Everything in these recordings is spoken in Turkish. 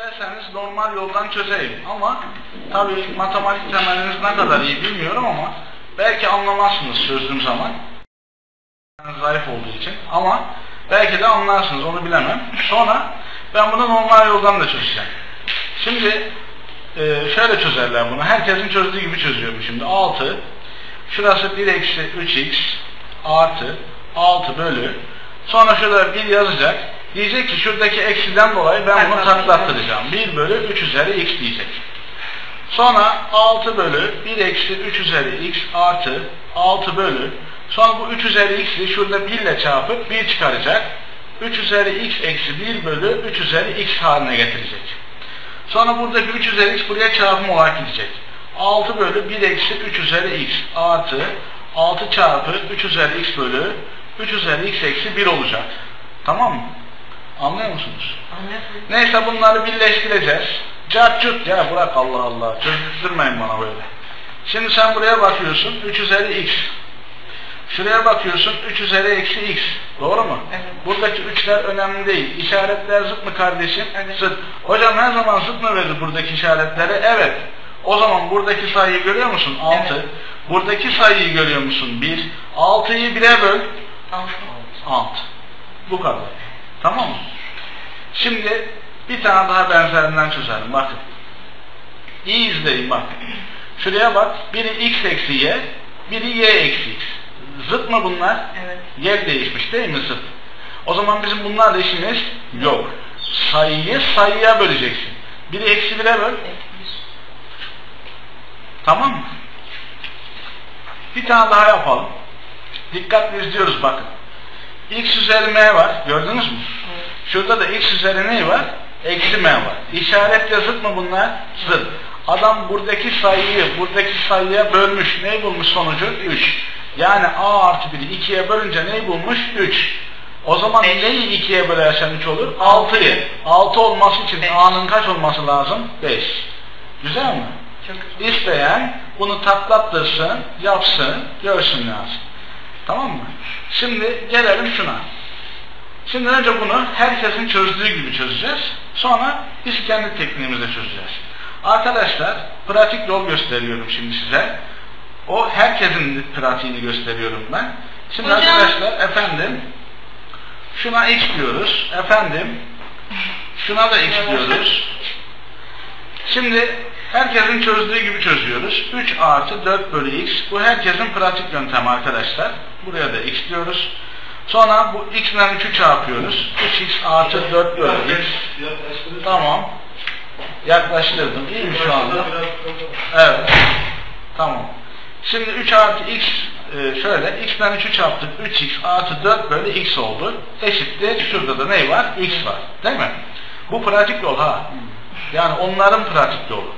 isterseniz normal yoldan çözeyim ama tabii matematik temeliniz ne kadar iyi bilmiyorum ama belki anlamazsınız çözdüğüm zaman. Zayıf olduğu için ama belki de anlarsınız onu bilemem. Sonra ben bunu normal yoldan da çözeceğim. Şimdi e, şöyle çözerler bunu. Herkesin çözdüğü gibi çözüyorum şimdi. 6 şurası 1 eksi 3x artı 6 bölü sonra şurada 1 yazacak. Diyecek ki şuradaki eksiden dolayı ben bunu taklattıracağım. 1 bölü 3 üzeri x diyecek. Sonra 6 bölü 1 eksi 3 üzeri x artı 6 bölü sonra bu 3 üzeri x'i şurada 1 ile çarpıp 1 çıkaracak. 3 üzeri x eksi 1 bölü 3 üzeri x haline getirecek. Sonra buradaki 3 üzeri x buraya çarpım olarak gidecek. 6 bölü 1 eksi 3 üzeri x artı 6 çarpı 3 üzeri x bölü 3 üzeri x eksi 1 olacak. Tamam mı? Anlıyor musunuz? Anlıyorsun. Neyse bunları birleştireceğiz. Cart curt ya bırak Allah Allah. Çözdürtmeyin bana böyle. Şimdi sen buraya bakıyorsun 3 üzeri x. Şuraya bakıyorsun 3 üzeri eksi x. Doğru mu? Evet. Buradaki üçler önemli değil. İşaretler zıt mı kardeşim? Evet. Zıt. Hocam her zaman zıt mı verir buradaki işaretleri? Evet. O zaman buradaki sayıyı görüyor musun? 6. Evet. Buradaki sayıyı görüyor musun? 1. 6'yı 1'e böl. Altı. 6. Bu kadar. Tamam mı? Şimdi bir tane daha benzerinden çözelim. Bakın. İyi izleyin bak. Şuraya bak. Biri x eksi y, biri y eksi x. Zıt mı bunlar? Evet. Yer değişmiş değil mi zıt? O zaman bizim bunlarla işimiz yok. Sayıyı sayıya böleceksin. Biri eksi bire böl. Eksi bir. Tamam mı? Bir tane daha yapalım. Dikkatli izliyoruz bakın. X üzeri m var. Gördünüz mü? Evet. Şurada da x üzeri ne var? Eksi m var. İşaretle zıt mı bunlar? Zıt. Adam buradaki sayıyı buradaki sayıya bölmüş. Neyi bulmuş sonucu? 3. Yani a artı 1'i 2'ye bölünce neyi bulmuş? 3. O zaman Beş. neyi 2'ye bölersen 3 olur? 6'yı. 6 olması için a'nın kaç olması lazım? 5. Güzel mi? Çok güzel. İsteyen bunu taklattırsın, yapsın, görsün lazım. Tamam mı? Şimdi gelelim şuna. Şimdi önce bunu herkesin çözdüğü gibi çözeceğiz. Sonra biz kendi tekniğimizle çözeceğiz. Arkadaşlar pratik yol gösteriyorum şimdi size. O herkesin pratiğini gösteriyorum ben. Şimdi Hocam. arkadaşlar efendim şuna x diyoruz. Efendim şuna da x diyoruz. Şimdi herkesin çözdüğü gibi çözüyoruz. 3 artı 4 bölü x. Bu herkesin pratik yöntemi arkadaşlar. Buraya da x diyoruz. Sonra bu x ile 3'ü çarpıyoruz. 3x artı 4 bölü x. Tamam. Yaklaştırdım. İyi mi şu anda? Evet. Tamam. Şimdi 3 artı x e, şöyle x ile 3'ü çarptık. 3x artı 4 bölü x oldu. Eşittir. Şurada da ne var? x var. Değil mi? Bu pratik yol ha. Yani onların pratik yolu.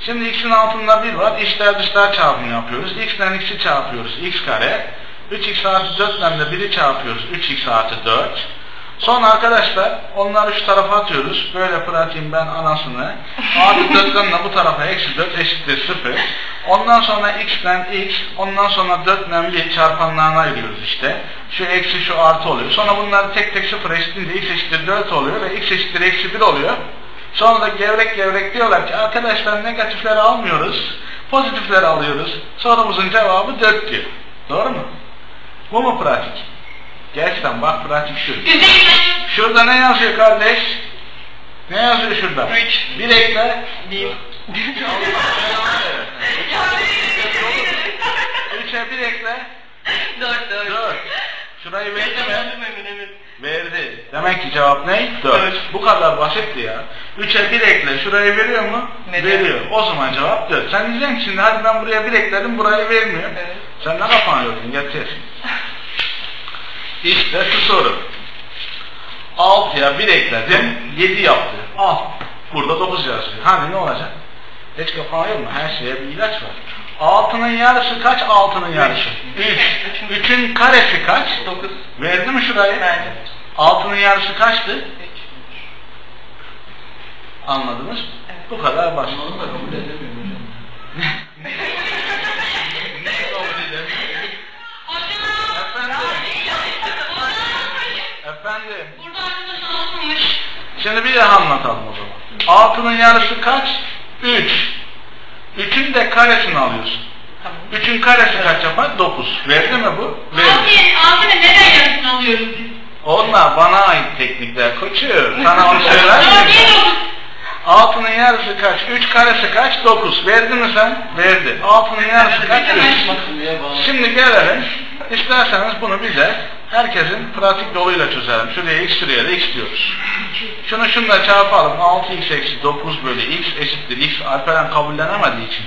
Şimdi x'in altında 1 var. İçler dışlar çarpımı yapıyoruz. x ile x'i çarpıyoruz. x kare. 3x artı 4 ile de 1'i çarpıyoruz. 3x artı 4. Sonra arkadaşlar onları şu tarafa atıyoruz. Böyle pratiğim ben anasını. Artı 4'ten de bu tarafa eksi 4 eşittir 0. Ondan sonra x ile x, ondan sonra 4 ile 1 çarpanlarına ayırıyoruz işte. Şu eksi şu artı oluyor. Sonra bunları tek tek 0 eşitince x eşittir 4 oluyor ve x eşittir eksi 1 oluyor. Sonra da gevrek gevrek diyorlar ki arkadaşlar negatifleri almıyoruz, pozitifleri alıyoruz. Sorumuzun cevabı 4 diyor. Doğru mu? Bu mu pratik? Gerçekten bak pratik şu. Şurada ne yazıyor kardeş? Ne yazıyor şurada? Bir ekle. Bir. Üçe bir ekle. Dört. Dört. Dört. Şurayı verdi mi? Verdi. Demek ki cevap ne? Dört. 4. Bu kadar basitti ya. 3'e 1 ekle. Şurayı veriyor mu? Veriyor. O zaman cevap 4. Sen diyeceksin şimdi hadi ben buraya 1 ekledim burayı vermiyor. Evet. Sen ne kafana yordun? Geçeceksin. İşte şu soru. 6'ya 1 ekledim. 7 yaptı. Al. Burada 9 yazıyor. Hani ne olacak? Hiç kafana yorma. Her şeye bir ilaç var. 6'nın yarısı kaç? 6'nın yarısı. 3. 3'ün karesi kaç? Dokuz. Verdi mi şurayı? Verdi. 6'nın yarısı kaçtı? Anladınız? Evet. Bu kadar basit. Onu da kabul edemiyorum hocam. Efendim. Burada olmamış. Şimdi bir daha anlatalım o zaman. Altının yarısı kaç? 3. 3'ün de karesini alıyorsun. Tamam. 3'ün karesi kaç yapar? 9. Verdi mi bu? Verdi. Altı, altını neden yarısını alıyoruz biz? Onlar bana ait teknikler koçum. Sana onu söyler dokuz? Altının yarısı kaç? 3 karesi kaç? 9. Verdi mi sen? Verdi. Altının yarısı kaç? 3. Şimdi gelelim. İsterseniz bunu bize herkesin pratik yoluyla çözelim. Şuraya x şuraya da x diyoruz. Şunu şunla çarpalım. 6x eksi 9 bölü x eşittir x. Alperen kabullenemediği için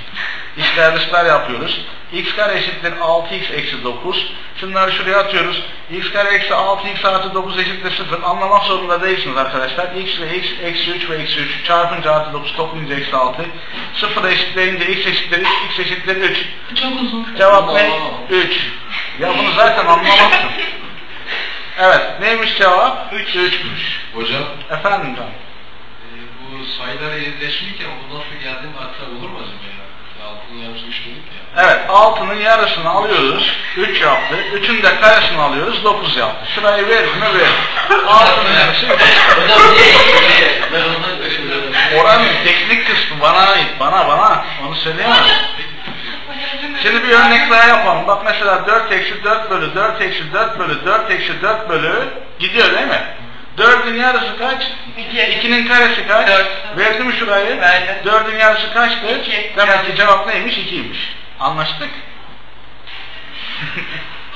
işler dışlar yapıyoruz. x kare eşittir 6x eksi 9. Şunları şuraya atıyoruz. x kare eksi 6x artı 9 eşittir 0. Anlamak zorunda değilsiniz arkadaşlar. x ve x eksi 3 ve eksi 3 çarpınca artı 9 toplayınca eksi 6. 0 eşitleyince x eşittir x, x eşittir 3. Çok uzun. Cevap ne? 3. Ya bunu zaten anlamazsın. Evet, neymiş cevap? 3. 3'müş. Hocam Efendim canım. e, bu sayılar eşleşmişken bu nasıl geldiğini aktar olur mu acaba ya? Altının yarısı 3 dedik ya. Evet, altının yarısını alıyoruz. 3 yaptı. 3'ün de karesini alıyoruz. 9 yaptı. Şurayı verir mi? Verir. Altının yarısı 3. Hocam niye? Ben ondan. Oranın teknik kısmı bana ait. Bana bana. Onu söyleyemem. Şimdi bir örnek daha yapalım. Bak mesela 4 eksi 4 bölü 4 eksi 4 bölü 4 eksi 4 bölü gidiyor değil mi? 4'ün yarısı kaç? İki. 2'nin karesi kaç? Dört. Verdi mi şurayı? Verdi. 4'ün yarısı kaçtı? İki. Demek ki cevap neymiş? 2'ymiş. Anlaştık?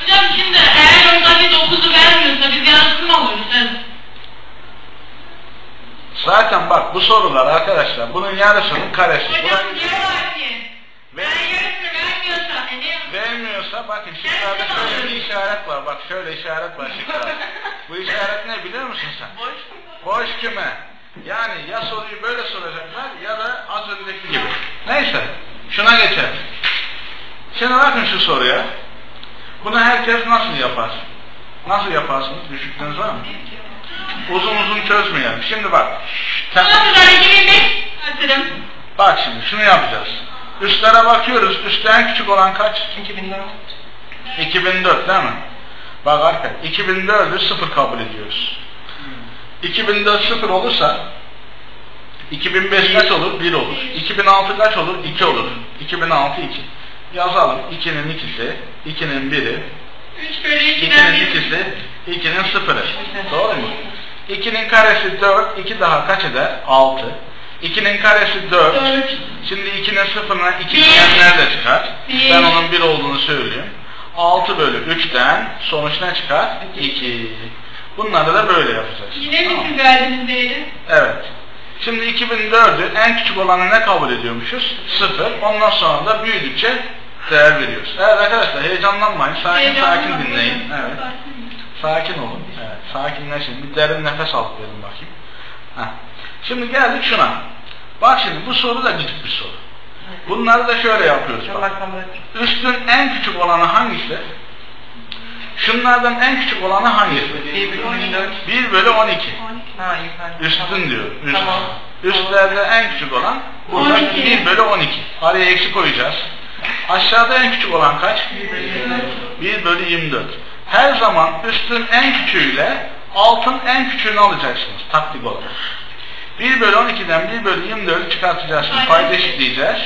Hocam şimdi eğer ondaki dokuzu vermiyorsa biz yarısını mı alıyoruz? Zaten bak bu sorular arkadaşlar bunun yarısının karesi. Hocam diyorlar ki ben Vermiyorsa bakın şıklarda şöyle bir işaret var. Bak şöyle işaret var şıklarda. Bu işaret ne biliyor musun sen? Boş. Boş küme. Yani ya soruyu böyle soracaklar ya da az önceki gibi. Neyse şuna geçelim. Şimdi bakın şu soruya. Bunu herkes nasıl yapar? Nasıl yaparsınız? Düşüklüğünüz var mı? Uzun uzun çözmeyelim. Şimdi bak. Sen- Tamam hocam 2005 hatırım. Bak şimdi şunu yapacağız. Üstlere bakıyoruz. Üstte en küçük olan kaç? 2004. 2004 değil mi? Bak Alper, 2004'ü sıfır kabul ediyoruz. 2004 sıfır olursa 2005 kaç olur? 1 olur. 2006 kaç olur? 2 olur. 2006 2. Yazalım. 2'nin ikisi, 2'nin biri, 3 bölü 2'den 2'nin 1. ikisi, 2'nin sıfırı. Doğru mu? 2'nin karesi 4, 2 daha kaç eder? 6. 2'nin karesi 4. Dört. Şimdi 2'nin sıfırına 2 Bir. diyenler de çıkar. Bir. Ben onun 1 olduğunu söyleyeyim. 6 bölü 3'ten sonuç ne çıkar? 2. Bunları da böyle yapacağız. Yine mi siz verdiniz değeri? Evet. Şimdi 2004'ü en küçük olanı ne kabul ediyormuşuz? 0. Ondan sonra da büyüdükçe değer veriyoruz. Evet arkadaşlar heyecanlanmayın. Sakin sakin dinleyin. Evet. Sakin olun. Evet, sakinleşin. Bir derin nefes alıp verin bakayım. Heh. Şimdi geldik şuna. Bak şimdi bu soru da gıcık bir soru. Bunları da şöyle yapıyoruz. Bak. Üstün en küçük olanı hangisi? Şunlardan en küçük olanı hangisi? 1 bölü 14. 1 bölü 12. Ha yukarı. Üstün diyor. Tamam. Üstlerde en küçük olan burada 12. 1 bölü 12. Araya eksi koyacağız. Aşağıda en küçük olan kaç? 1 bölü 24. Her zaman üstün en küçüğüyle altın en küçüğünü alacaksınız taktik olarak. 1 bölü 12'den 1 bölü 24'ü çıkartacağız. Şimdi payda eşitleyeceğiz.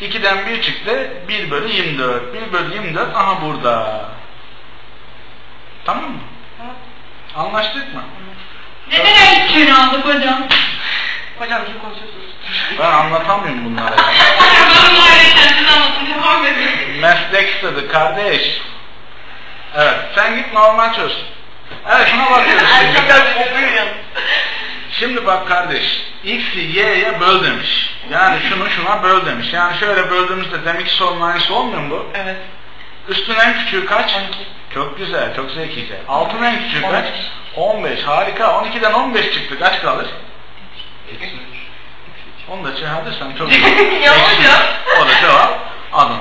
2'den 1 çıktı. 1 bölü 24. 1 bölü 24 aha burada. Tamam mı? Anlaştık mı? Neden her ikisini aldık hocam? Hocam kim konuşuyorsunuz? Ben anlatamıyorum bunları ya. Ben bunu öğreteceğim. Siz anlatın. Devam edin. Meslek istedi kardeş. Evet sen git normal çöz. Evet şuna bakıyoruz şimdi. kopuyor yalnız. Şimdi bak kardeş. X'i Y'ye böl demiş. Yani şunu şuna böl demiş. Yani şöyle böldüğümüzde demek ki sorunun aynısı olmuyor mu bu? Evet. Üstün en küçüğü kaç? 12. Çok güzel, çok zekice. Altın en küçüğü 12. kaç? 15. Harika. 12'den 15 çıktı. Kaç kalır? Onu da çağırırsan çok iyi. Ya hocam. O da cevap Adana.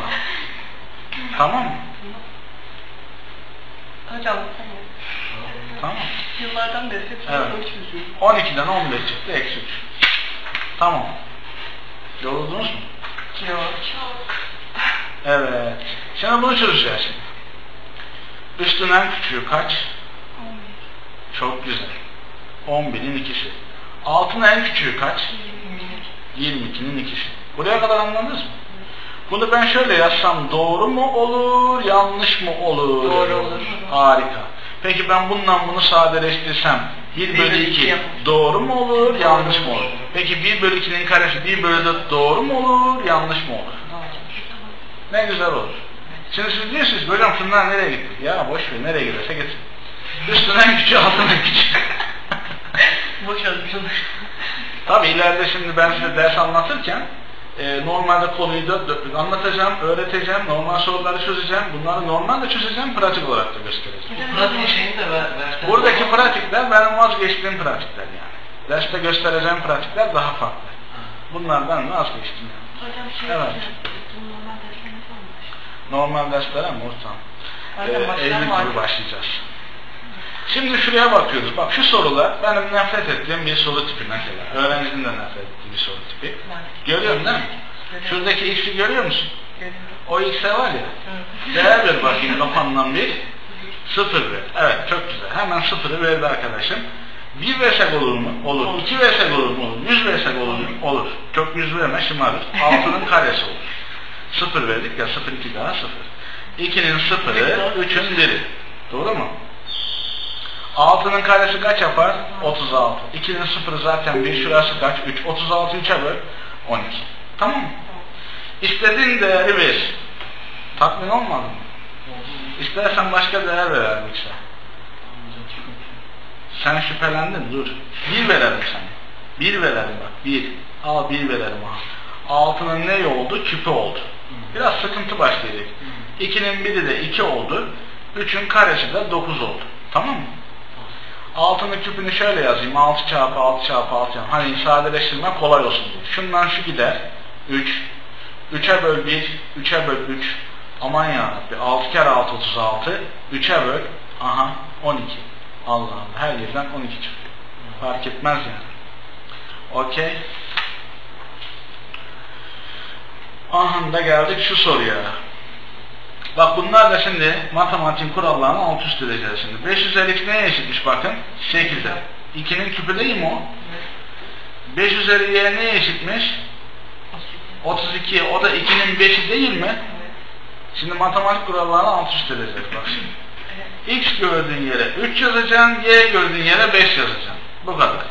Tamam mı? Hocam. Yıllardan beri hep Evet. 12'den 15 çıktı. Eksi 3. Tamam. Yoruldunuz mu? Yok. Evet. Şimdi bunu çözeceğiz. Üstün en küçüğü kaç? Çok güzel. 11'in ikisi. Altın en küçüğü kaç? 22'nin ikisi. Buraya kadar anladınız mı? Bunu ben şöyle yazsam doğru mu olur, yanlış mı olur? Doğru olur. Harika. Peki ben bundan bunu sadeleştirsem 1 Bir bölü bölü 2 iki yap. doğru mu olur, yanlış mı olur. Peki 1 bölü 2'nin karesi 1 bölü 4 doğru mu olur, yanlış mı olur? Ne güzel olur. Şimdi siz diyorsunuz hocam şunlar nereye gitti? Ya boş ver nereye giderse gitsin. Üstünden küçüğü altından küçüğü. Boş yazmışım. Tabi ileride şimdi ben size ders anlatırken e, normalde konuyu dört dörtlük anlatacağım, öğreteceğim, normal soruları çözeceğim. Bunları normal de çözeceğim, pratik olarak da göstereceğim. Pratiğin şeyini de ver, versen. Buradaki pratikler benim vazgeçtiğim pratikler yani. Derste göstereceğim pratikler daha farklı. Bunlardan vazgeçtim yani. Hocam şey Evet. normal dersler? Normal derslere mi ortam? Ee, Eylül gibi başlayacağız. Şimdi şuraya bakıyoruz. Bak şu sorular benim nefret ettiğim bir soru tipi mesela. Öğrencinin de nefret ettiği bir soru tipi. Görüyorsun değil mi? Şuradaki x'i görüyor musun? O x'e var ya. Değer ver bakayım kafandan bir. Sıfır ver. Evet çok güzel. Hemen sıfırı verdi arkadaşım. Bir versek olur mu? Olur. Olur. İki versek olur mu? Olur. Yüz versek olur mu? Olur. Çok yüz verme şımarır. Altının karesi olur. Sıfır verdik ya sıfır iki daha sıfır. İkinin sıfırı, üçün biri. Doğru mu? Altının karesi kaç yapar? 36. 2'nin sıfırı zaten bir, şurası kaç? 3. 36 3'e böl. 12. Tamam mı? İstediğin değeri ver. Tatmin olmadın mı? İstersen başka değer verelim işte. Sen şüphelendin dur. Bir verelim sana. Bir verelim bak. Bir. Al bir verelim ha. Altının ne oldu? Küpü oldu. Biraz sıkıntı başlayacak. İkinin biri de iki oldu. Üçün karesi de dokuz oldu. Tamam mı? Altının küpünü şöyle yazayım. 6 çarpı 6 çarpı 6 çarpı. Hani sadeleştirme kolay olsun diye. Şundan şu gider. 3. 3'e böl 1. 3'e böl 3. Aman yarabbi. 6 kere 6 36. 3'e böl. Aha 12. Allah Allah. Her yerden 12 çıkıyor. Fark etmez yani. Okey. Aha da geldik şu soruya. Bak bunlar da şimdi matematik kurallarını alt üst edeceğiz şimdi. 550 neye eşitmiş bakın? 8'e. 2'nin küpü değil mi o? 5 üzeri y neye eşitmiş? 32. O da 2'nin 5'i değil mi? Şimdi matematik kurallarını alt üst edeceğiz bak şimdi. X gördüğün yere 3 yazacaksın, Y gördüğün yere 5 yazacaksın. Bu kadar.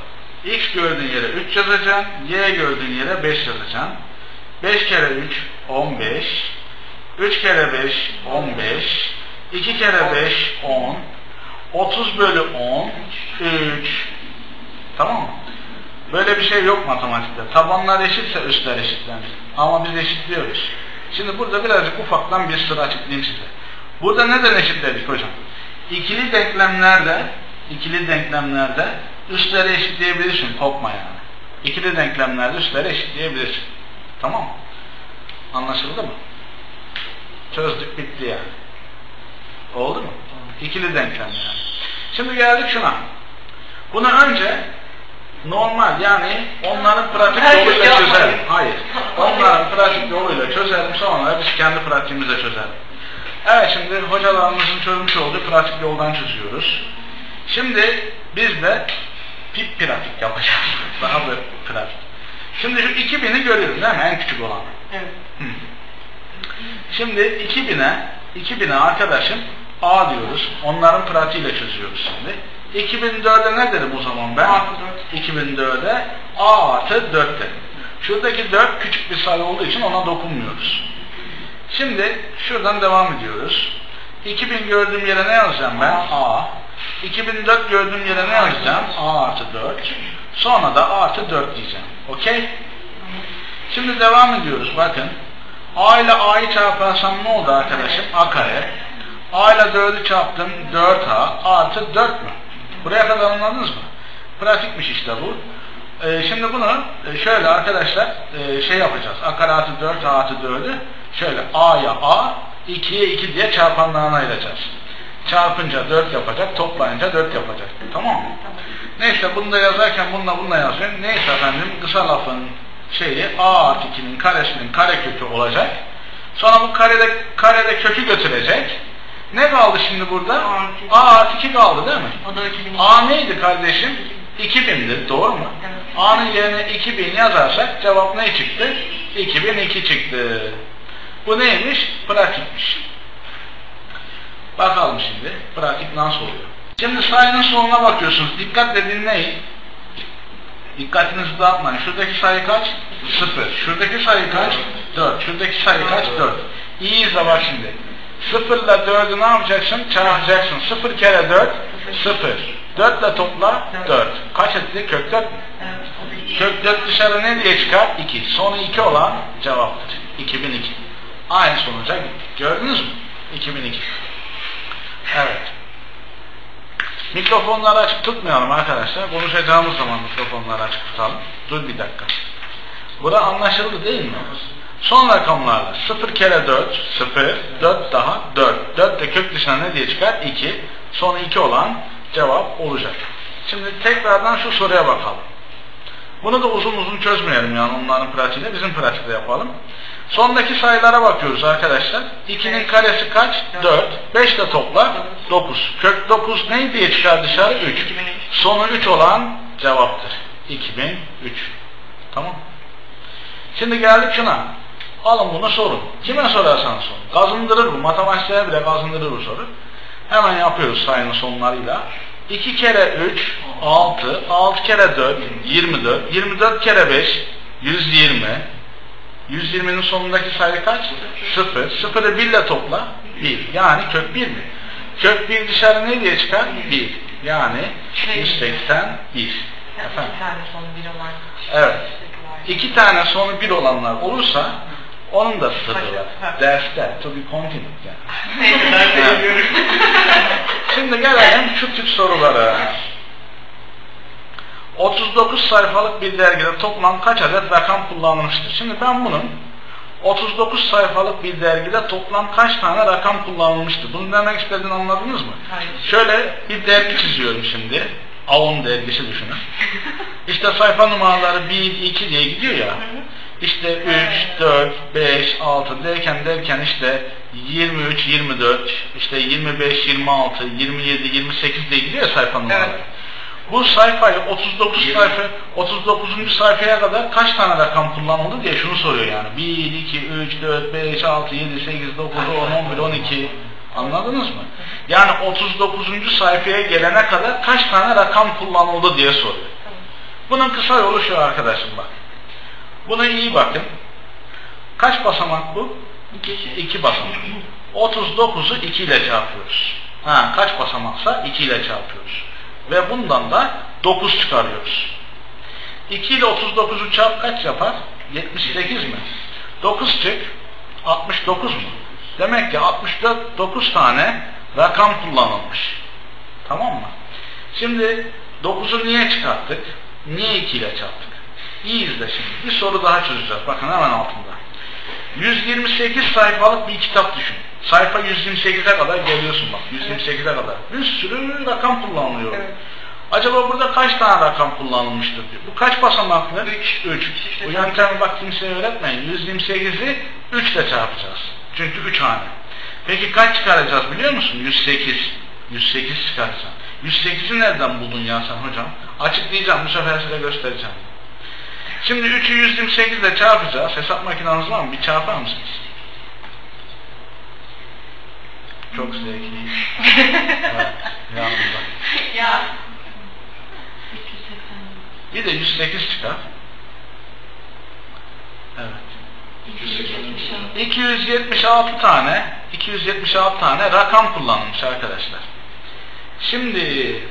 X gördüğün yere 3 yazacaksın, Y gördüğün yere 5 yazacaksın. 5 kere 3, 15. 3 kere 5, 15. 2 kere 5, 10. 30 bölü 10, 3. Tamam mı? Böyle bir şey yok matematikte. Tabanlar eşitse üstler eşitlenir. Ama biz eşitliyoruz. Şimdi burada birazcık ufaktan bir sıra açıklayayım size. Burada neden eşitledik hocam? İkili denklemlerde ikili denklemlerde üstleri eşitleyebilirsin. Kopma yani. İkili denklemlerde üstleri eşitleyebilirsin. Tamam mı? Anlaşıldı mı? Çözdük bitti yani. Oldu mu? İkili denklem yani. Şimdi geldik şuna. Bunu önce normal yani onların pratik Herkes yoluyla yapmayın. çözelim. Hayır. Onların pratik yoluyla çözelim sonra biz kendi pratiğimizle çözelim. Evet şimdi hocalarımızın çözmüş olduğu pratik yoldan çözüyoruz. Şimdi biz de pip pratik yapacağız. Daha böyle pratik. Şimdi şu 2000'i görüyoruz değil mi? En küçük olan. Evet. Hı. Şimdi 2000'e 2000'e arkadaşım A diyoruz. Onların pratiğiyle çözüyoruz şimdi. 2004'e ne dedim o zaman ben? Artı 2004'e A artı 4 dedim. Şuradaki 4 küçük bir sayı olduğu için ona dokunmuyoruz. Şimdi şuradan devam ediyoruz. 2000 gördüğüm yere ne yazacağım ben? A. 2004 gördüğüm yere ne yazacağım? A artı 4. Sonra da A artı 4 diyeceğim. Okey? Şimdi devam ediyoruz bakın. A ile A'yı çarparsam ne oldu arkadaşım? A kare. A ile 4'ü çarptım 4A artı 4 mü? Buraya kadar anladınız mı? Pratikmiş işte bu. Ee, şimdi bunu e, şöyle arkadaşlar e, şey yapacağız. A kare artı 4 A artı 4'ü şöyle A'ya A 2'ye 2 diye çarpanlarına ayıracağız. Çarpınca 4 yapacak, toplayınca 4 yapacak. Tamam mı? Neyse bunu da yazarken bununla bununla yazıyorum. Neyse efendim kısa lafın şeyi A artı 2'nin karesinin karekökü olacak. Sonra bu karede, karede kökü götürecek. Ne kaldı şimdi burada? A artı iki. A artı 2 kaldı değil mi? O da 2000. A neydi kardeşim? 2000'dir. Doğru mu? Evet. A'nın yerine 2000 yazarsak cevap ne çıktı? 2002 çıktı. Bu neymiş? Pratikmiş. Bakalım şimdi pratik nasıl oluyor. Şimdi sayının sonuna bakıyorsunuz. Dikkatle dinleyin. Dikkatinizi dağıtmayın. Şuradaki sayı kaç? 0. Şuradaki sayı kaç? 4. Şuradaki sayı kaç? 4. İyi izle bak şimdi. 0 ile 4'ü ne yapacaksın? Çarpacaksın. 0 kere 4, 0. 4 ile topla 4. Kaç etti? Kök 4 mü? Evet, o da iyi. Kök 4 dışarı ne diye çıkar? 2. Sonu 2 olan cevaptır. 2002. Aynı sonuca gittik. Gördünüz mü? 2002. Evet. Mikrofonları açık tutmayalım arkadaşlar. Konuşacağımız zaman mikrofonları açık tutalım. Dur bir dakika. Bura anlaşıldı değil mi? Son rakamlarla 0 kere 4, 0, 4 daha 4. 4 de kök dışına ne diye çıkar? 2. Sonu 2 olan cevap olacak. Şimdi tekrardan şu soruya bakalım. Bunu da uzun uzun çözmeyelim yani onların pratiğiyle bizim pratikte yapalım. Sondaki sayılara bakıyoruz arkadaşlar. 2'nin karesi kaç? 4. 5 de topla 9. Kök 9 ne diye çıkar dışarı? 3. Sonu 3 olan cevaptır. 2003. Tamam. Şimdi geldik şuna. Alın bunu sorun. Kime sorarsanız sorun. Kazındırır bu. Matematiklere bile kazındırır bu soru. Hemen yapıyoruz sayının sonlarıyla. 2 kere 3, 6, 6 kere 4, 24, 24 kere 5, 120. 120'nin sonundaki sayı kaç? 0. 0'ı 1 ile topla. 1. Yani kök 1 mi? Kök 1 dışarı ne diye çıkar? 1. Yani 181. Efendim? Evet. İki tane sonu bir olanlar olursa onun da sırrı var. Derste. To be continued yani. Şimdi gelelim şu tip sorulara. 39 sayfalık bir dergide toplam kaç adet rakam kullanılmıştır? Şimdi ben bunun 39 sayfalık bir dergide toplam kaç tane rakam kullanılmıştır? Bunu demek istediğini anladınız mı? Hayır. Şöyle bir dergi çiziyorum şimdi. Avon dergisi düşünün. İşte sayfa numaraları 1, 2 diye gidiyor ya. İşte 3, 4, 5, 6 derken derken işte 23, 24, işte 25, 26, 27, 28 diye gidiyor ya sayfa numaraları. Evet. Bu sayfayı 39 sayfa 39. sayfaya kadar kaç tane rakam kullanıldı diye şunu soruyor yani. 1, 2, 3, 4, 5, 6, 7, 8, 9, 10, 11, 12 anladınız mı? Yani 39. sayfaya gelene kadar kaç tane rakam kullanıldı diye soruyor. Bunun kısa yolu şu arkadaşım bak. Buna iyi bakın. Kaç basamak bu? 2 basamak. 39'u 2 ile çarpıyoruz. Ha, kaç basamaksa 2 ile çarpıyoruz. Ve bundan da 9 çıkarıyoruz. 2 ile 39'u çarp kaç yapar? 78 mi? 9 çık 69 mu? Demek ki 69 tane rakam kullanılmış. Tamam mı? Şimdi 9'u niye çıkarttık? Niye 2 ile çarptık? İyi izle şimdi. Bir soru daha çözeceğiz. Bakın hemen altında. 128 sayfalık bir kitap düşün. Sayfa 128'e kadar geliyorsun bak. 128'e kadar. Bir sürü rakam kullanılıyor. Evet. Acaba burada kaç tane rakam kullanılmıştır diyor. Bu kaç basamaklı? 3. 3. Bu yöntemi bak kimseye öğretmeyin. 128'i 3 ile çarpacağız. Çünkü 3 hane. Peki kaç çıkaracağız biliyor musun? 108. 108 çıkaracağım. 108'i nereden buldun ya sen hocam? Açıklayacağım. Bu sefer size göstereceğim. Şimdi 3'ü 128 ile çarpacağız. Hesap makineniz var mı? Bir çarpar mısınız? Çok zevkli. evet, yanımda. ya. Bir de 108 çıkar. Evet. 276 tane 276 tane rakam kullanılmış arkadaşlar. Şimdi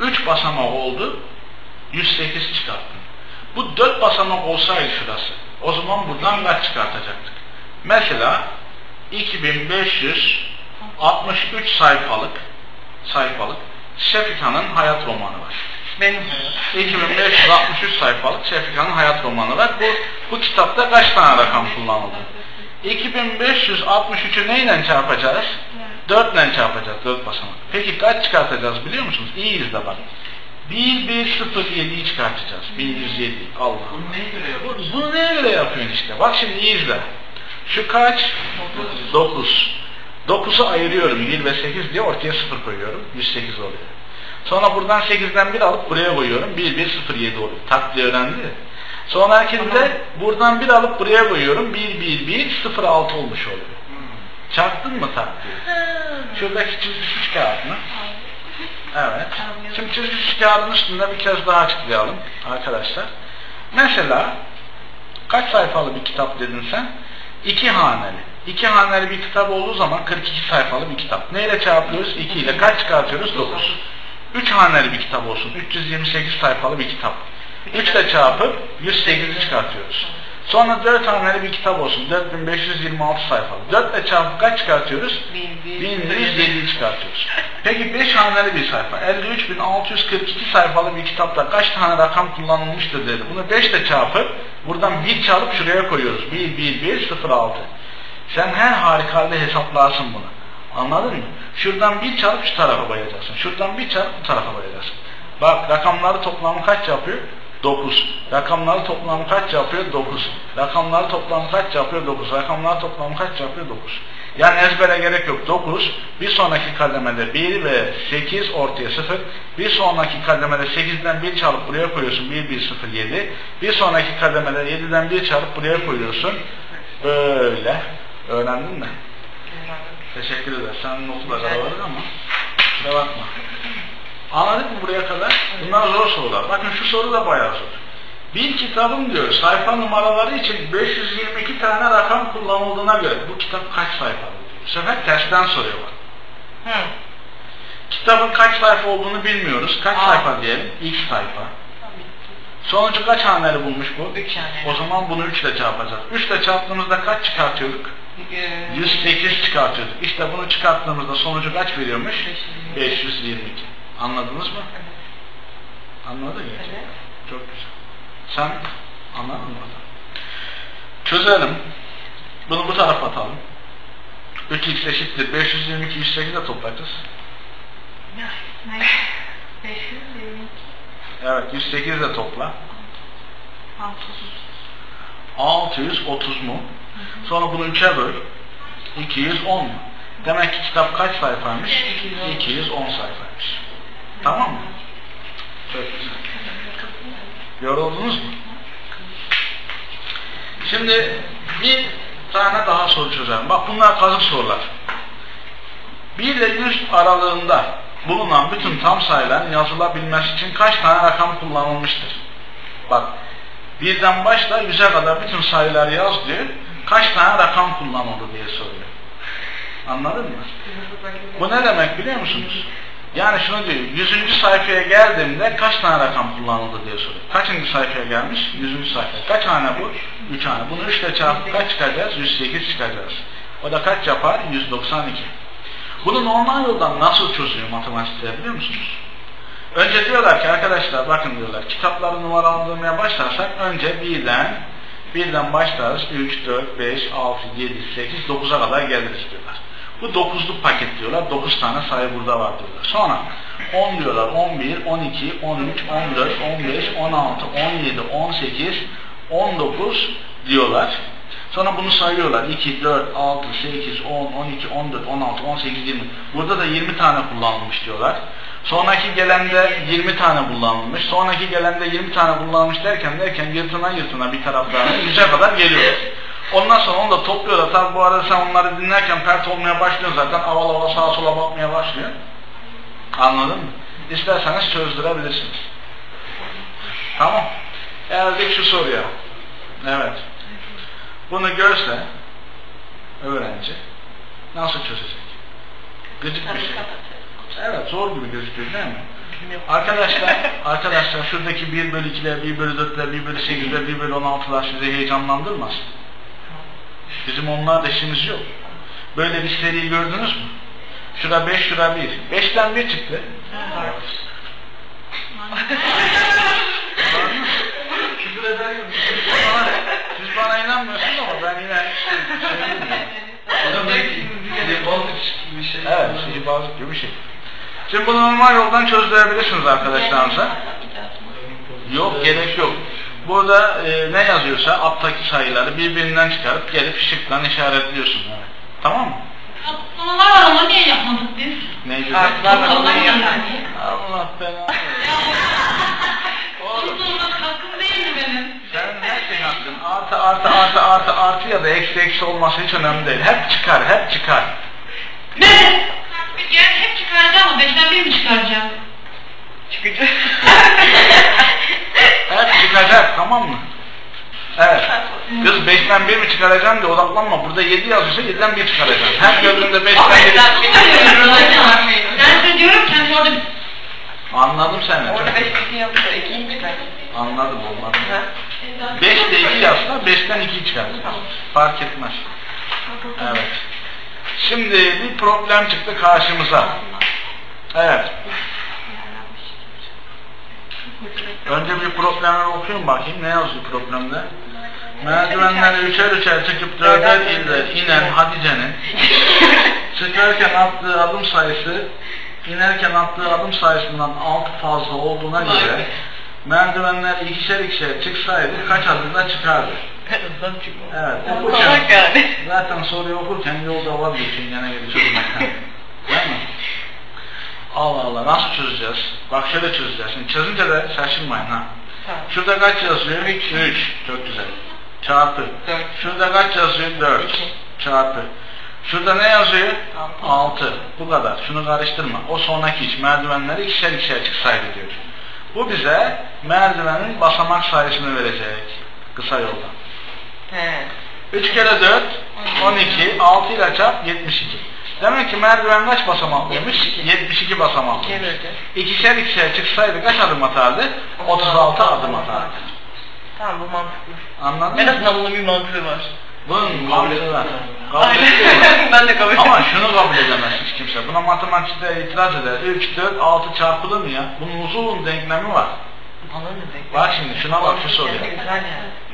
3 basamak oldu. 108 çıkarttım. Bu 4 basamak olsaydı şurası. O zaman buradan kaç çıkartacaktık? Mesela 2563 sayfalık sayfalık Şefika'nın hayat romanı var. Benim. 2563 sayfalık Şefika'nın hayat romanı var. Bu, bu kitapta kaç tane rakam kullanıldı? 2563'ü neyle çarpacağız? 4 ile çarpacağız, 4 basamak. Peki kaç çıkartacağız biliyor musunuz? İyi izle bak. 1107'yi çıkartacağız. 1107. Allah. Bunu neye göre yapıyorsun? Bunu neye göre yapıyorsun işte? Bak şimdi iyi izle. Şu kaç? 9. 9'u ayırıyorum 1 ve 8 diye ortaya 0 koyuyorum. 108 oluyor. Sonra buradan 8'den 1 alıp buraya koyuyorum. 1, 1, 0, 7 oluyor. Taktiği öğrendi ya. Sonrakinde buradan 1 alıp buraya koyuyorum. 1, 1, 1, 0, 6 olmuş oluyor. Hmm. Çarptın mı taktiği? Şuradaki çizgisiz kağıdını. Evet. Şimdi çizgisiz kağıdın üstünde bir kez daha açıklayalım arkadaşlar. Mesela kaç sayfalı bir kitap dedin sen? İki haneli. İki haneli bir kitap olduğu zaman 42 sayfalı bir kitap. Neyle çarpıyoruz? 2 ile kaç çıkartıyoruz? 9. 3 haneli bir kitap olsun. 328 sayfalı bir kitap. 3 ile çarpıp 108'i çıkartıyoruz. Sonra 4 haneli bir kitap olsun. 4526 sayfalı. 4 ile çarpıp kaç çıkartıyoruz? 1107 çıkartıyoruz. Peki 5 haneli bir sayfa. 53642 sayfalı bir kitapta kaç tane rakam kullanılmıştır dedi. Bunu 5 ile çarpıp buradan 1 çalıp şuraya koyuyoruz. 1, 1, 1, 0, 6. Sen her harikalde hesaplarsın bunu. Anladın mı? Şuradan bir çarp şu tarafa bayacaksın. Şuradan bir çarp bu tarafa bayacaksın. Bak rakamları toplamı kaç yapıyor? 9. Rakamları toplamı kaç yapıyor? 9. Rakamları toplamı kaç yapıyor? 9. Rakamları toplamı kaç yapıyor? 9. Yani ezbere gerek yok. 9. Bir sonraki kademede 1 ve 8 ortaya 0. Bir sonraki kademede 8'den 1 çalıp buraya koyuyorsun. 1, 1, 0, 7. Bir sonraki kademede 7'den 1 çalıp buraya koyuyorsun. Böyle. Öğrendin mi? Teşekkür ederim. Sen notla kalabalık ama kusura bakma. Anladık mı buraya kadar? Bunlar zor sorular. Bakın şu soru da bayağı zor. Bir kitabın diyor sayfa numaraları için 522 tane rakam kullanıldığına göre bu kitap kaç sayfalı diyor. Bu sefer tersten soruyor bak. Hı. Kitabın kaç sayfa olduğunu bilmiyoruz. Kaç Aa. sayfa diyelim? İlk sayfa. Sonucu kaç haneli bulmuş bu? Üç haneli. O zaman bunu 3 ile çarpacağız. 3 ile çarptığımızda kaç çıkartıyorduk? Ee, 108 çıkartıyorduk. İşte bunu çıkarttığımızda sonucu kaç veriyormuş? 522. 522. Anladınız mı? Anladın. Evet. Çok güzel. Sen anladın mı? Çözelim. Bunu bu tarafa atalım. 3x eşittir. 522 108 de toplayacağız. Ne? 522. Evet 108 de topla. 630. 630 mu? Sonra bunu 3'e böl. 210 mu? Demek ki kitap kaç sayfaymış? 210. 210 sayfaymış. Tamam mı? Çok. Yoruldunuz mu? Şimdi bir tane daha soru çözelim. Bak bunlar kazık sorular. 1 ile 100 aralığında bulunan bütün tam sayıların yazılabilmesi için kaç tane rakam kullanılmıştır? Bak birden başla 100'e kadar bütün sayıları yaz diyor. Kaç tane rakam kullanıldı diye soruyor. Anladın mı? Bu ne demek biliyor musunuz? Yani şunu diyor, 100. sayfaya geldiğimde kaç tane rakam kullanıldı diye soruyor. Kaçıncı sayfaya gelmiş? 100. sayfa. Kaç tane bu? 3 tane. Bunu 3 ile çarpıp kaç çıkacağız? 108 çıkacağız. O da kaç yapar? 192. Bunu normal yoldan nasıl çözüyor matematikler biliyor musunuz? Önce diyorlar ki arkadaşlar bakın diyorlar kitapları numaralandırmaya başlarsak önce birden birden başlarız 3, 4, 5, 6, 7, 8, 9'a kadar geliriz diyorlar. Bu dokuzluk paket diyorlar. 9 tane sayı burada var diyorlar. Sonra 10 diyorlar. 11, 12, 13, 14, 15, 16, 17, 18, 19 diyorlar. Sonra bunu sayıyorlar. 2, 4, 6, 8, 10, 12, 14, 16, 18, 20. Burada da 20 tane kullanılmış diyorlar. Sonraki gelende 20 tane kullanılmış. Sonraki gelende 20 tane kullanılmış derken derken yırtına yırtına bir taraftan 100'e kadar geliyor. Ondan sonra onu da topluyorlar. Tabi bu arada sen onları dinlerken pert olmaya başlıyorsun zaten. Aval aval sağa sola bakmaya başlıyor. Anladın mı? İsterseniz çözdürebilirsiniz. Tamam. Geldik şu soruya. Evet. Bunu görse öğrenci nasıl çözecek? Gıcık bir şey. Evet zor gibi gözüküyor değil mi? Arkadaşlar, arkadaşlar şuradaki 1 bölü 2'ler, 1 bölü 4'ler, 1 bölü 8'ler, 1 bölü 16'lar sizi heyecanlandırmaz. Bizim onlarla işimiz yok. Böyle bir seriyi gördünüz mü? Şura 5, şura 1. 5'ten 1 çıktı. Siz bana, siz bana inanmıyorsunuz ama ben yine belki sihirbazlık gibi bir şey. Evet, sihirbazlık gibi bir şey. Şimdi bunu normal yoldan çözdürebilirsiniz arkadaşlarınıza. Yok, gerek yok. Burada e, ne yazıyorsa alttaki sayıları birbirinden çıkarıp gelip şıktan işaretliyorsun. Evet. Tamam mı? Atlamalar var ama niye yapmadık biz? Ne güzel. Artılar var, onları Allah yapmadık. belanı. Şeyi yaptın. Artı artı artı artı artı ya da eksi eksi olması hiç önemli değil. Hep çıkar, hep çıkar. Ne? Yani hep çıkaracağım ama beşten bir mi çıkaracağım? Çıkacak. Hep çıkacak, tamam mı? Evet. Kız 5'ten 1 mi çıkaracağım diye odaklanma. Burada 7 yazıyorsa 7'den 1 çıkaracaksın. Her gördüğünde 5'ten 1 Ben size diyorum ki hani orada Anladım seni. Orada beş kişi yapıyor, ikiyi çıkar. Anladım. Ha? 5 ile 2 yazsa 5'ten 2 çıkar. Fark etmez. Evet. Şimdi bir problem çıktı karşımıza. Evet. Önce bir problemleri okuyun bakayım. Ne yazıyor problemde? Merdivenleri üçer üçer çıkıp dörder iller inen Hatice'nin çıkarken attığı adım sayısı inerken attığı adım sayısından altı fazla olduğuna göre merdivenler ikişer ikişer çıksaydı kaç adımda çıkardı? Evet. Okurken, yani. zaten soruyu okurken yolda gibi çözmekten. Değil mi? Allah Allah nasıl çözeceğiz? Bak şöyle çözeceğiz. Şimdi çözünce de şaşırmayın ha. Tamam. Şurada kaç yazıyor? 3. 3. Çok güzel. Çarpı. Dört. Şurada kaç yazıyor? 4. İki. Çarpı. Şurada ne yazıyor? Altı. 6. Bu kadar. Şunu karıştırma. O sonraki iş merdivenleri ikişer ikişer çıksaydı diyor. Bu bize merdivenin basamak sayısını verecek. Kısa yoldan. He. 3 kere 4, 12, 6 ile çarp 72. Demek ki merdiven kaç basamaklıymış? 72 basamaklı. Çevirdi. İkişer ikişer çıksaydı kaç adım atardı? 36 adım atardı. Tamam bu mantıklı. Anladın En mı? azından bunun bir mantığı var. Bunun var. Kabul ediyor. Ben de kabul Ama şunu kabul edemez hiç kimse. Buna matematikte itiraz eder. 3, 4, 6 çarpılır mı ya? Bunun uzun denklemi var. Bak şimdi şuna bak şu soruya.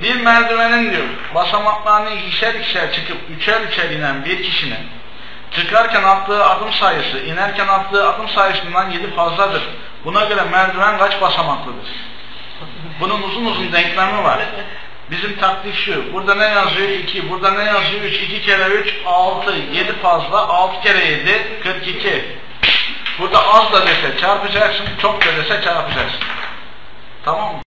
Bir merdivenin diyor basamaklarını ikişer ikişer çıkıp üçer üçer inen bir kişinin çıkarken attığı adım sayısı inerken attığı adım sayısından 7 fazladır. Buna göre merdiven kaç basamaklıdır? Bunun uzun uzun denklemi var. Bizim taktik şu. Burada ne yazıyor? 2. Burada ne yazıyor? 3. 2 kere 3 6. 7 fazla. 6 kere 7 42. Burada az da dese çarpacaksın. Çok da dese çarpacaksın. Tamam mı?